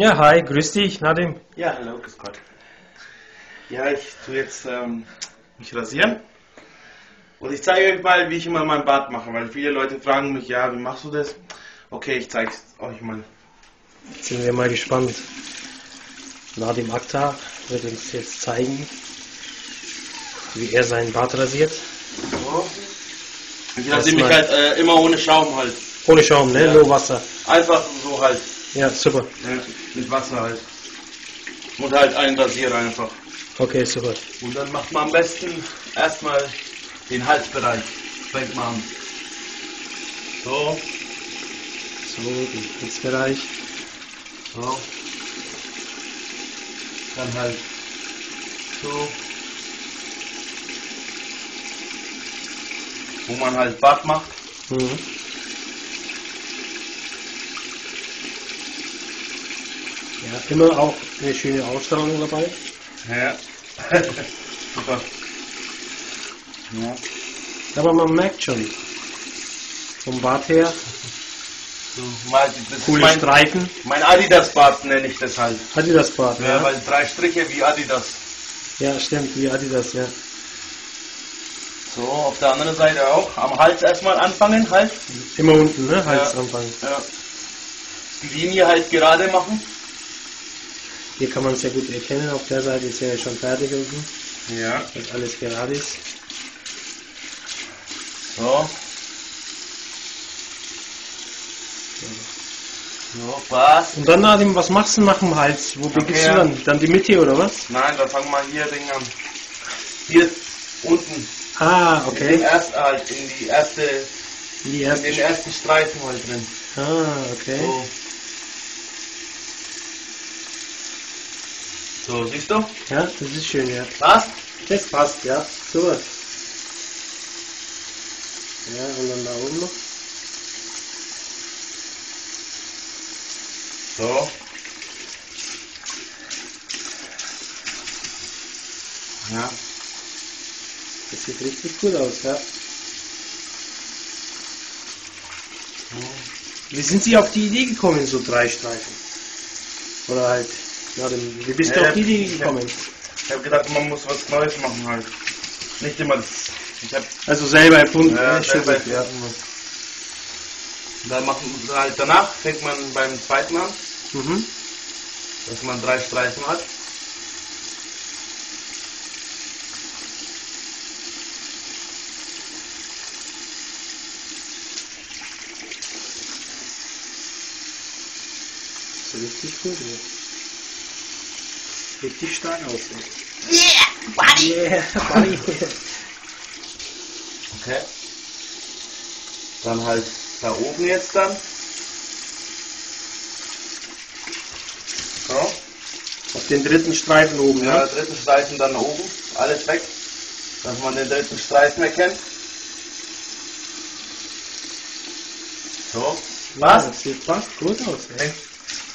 Ja, hi, grüß dich, Nadim. Ja, hallo, grüß Gott. Ja, ich tue jetzt ähm, mich rasieren. Und ich zeige euch mal, wie ich immer mein Bart mache, weil viele Leute fragen mich, ja, wie machst du das? Okay, ich zeige es euch mal. Jetzt sind wir mal gespannt. Nadim Akta wird uns jetzt zeigen, wie er seinen Bart rasiert. So. Ich rasiere mich halt äh, immer ohne Schaum halt. Ohne Schaum, ne? Ja. Nur Wasser. Einfach so halt. Ja, super. Ja, mit Wasser halt. Und halt einen Rasierer einfach. Okay, super. Und dann macht man am besten erstmal den Halsbereich. Fängt man an. So, So, den Halsbereich. so. Dann halt so. Wo man halt Bart macht. Mhm. Ja, immer auch eine schöne Ausstrahlung dabei. Ja. Super. Ja. Aber man merkt schon, vom Bart her, So, mal, das coole mein, Streifen. mein Adidas-Bart nenne ich das halt. Adidas Bart, Ja, ja. weil drei Striche wie Adidas. Ja, stimmt, wie Adidas, ja. So, auf der anderen Seite auch. Am Hals erstmal anfangen, halt. Immer unten, ne? Hals Ja. anfangen. Ja. Die Linie halt gerade machen. Hier kann man es ja gut erkennen, auf der Seite ist ja schon fertig unten, Ja. dass alles gerade ist. So. So, passt. Und dann Nadim, was machst du nach dem Hals? Wo beginnst Okay. du dann? Dann die Mitte oder was? Nein, dann fangen wir hier Ding an. Hier unten. Ah, In, den okay. erst, halt, in die erste, Die in erste. den ersten Streifen halt drin. Ah, okay. So. So, siehst du? Ja, das ist schön, ja. Passt? Das passt, ja. Super. Ja, und dann da oben noch. So. Ja. Das sieht richtig gut aus, ja. Wie sind Sie auf die Idee gekommen, so drei Streifen? Oder halt, ja, dann, wie bist du auf die Idee ich hab- gekommen? Ich habe gedacht, man muss was Neues machen halt. Nicht immer das. Ich habe Also selber erfunden, ja, selber Schön, ja. erfunden. Dann machen halt danach fängt man beim zweiten an, Mhm. dass man drei Streifen hat. So richtig gut, ja. Richtig stark aus, ja. Yeah, buddy. Yeah, buddy. Okay. Dann halt da oben jetzt dann. So. Auf den dritten Streifen oben, Ja, ja. dritten Streifen dann oben. Alles weg. Dass man den dritten Streifen erkennt. So. Was? Das sieht fast gut aus, ja. Okay.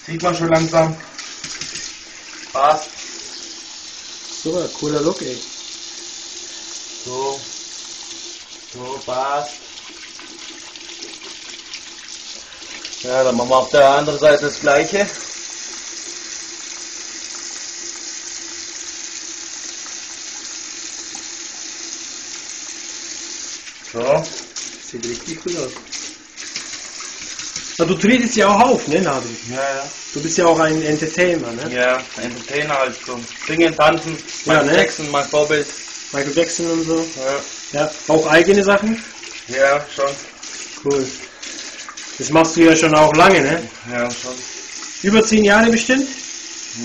Sieht man schon langsam. Passt. Super, cooler Look, ey. So. So, passt. Ja, dann machen wir auf der anderen Seite das gleiche. So. Sieht richtig gut aus. Na, du tretest ja auch auf, ne, Nadim? Ja, ja. Du bist ja auch ein Entertainer, ne? Ja, Entertainer halt so. Singen, tanzen, Ja, Michael ne? Jackson, mein Vorbild. Michael Jackson und so. Ja, Ja, auch eigene Sachen? ja schon. Cool. Das machst du ja schon auch lange, ne? Ja, schon. Über zehn Jahre bestimmt?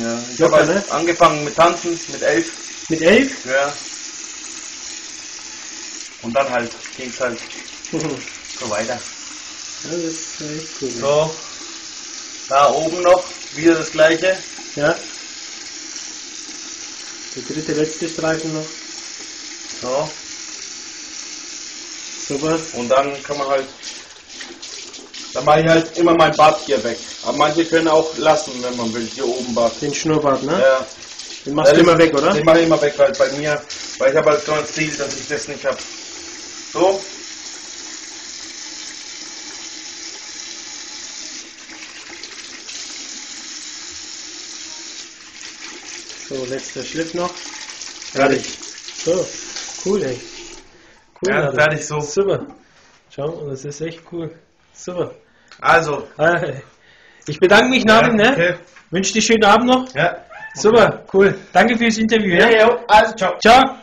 Ja, ich habe halt ne? angefangen mit Tanzen, mit elf. Mit elf? Ja. Und dann halt ging's halt ja, so weiter. Das ist cool. ne? So. Da oben noch wieder das gleiche. Ja. Der dritte, letzte Streifen noch. So. Super. Und dann kann man halt. Dann mache ich halt immer mein Bart hier weg. Aber manche können auch lassen, wenn man will. Hier oben Bart. Den Schnurrbart, ne? Ja. Den machst du Ja, immer das- weg, oder? Den mache ich immer weg, weil bei mir, weil ich habe halt so ein Ziel, dass ich das nicht habe. So. So, letzter Schliff noch. Fertig. So, cool, ey. Cool, Ja, fertig so. Super. Schau, das ist echt cool. Super. Also. Ah, Ich bedanke mich, Nadel, ne? Okay. Wünsche dir schönen Abend noch. Ja. Super, cool. Danke fürs Interview. Ja, Ja? ja, also ciao. Ciao.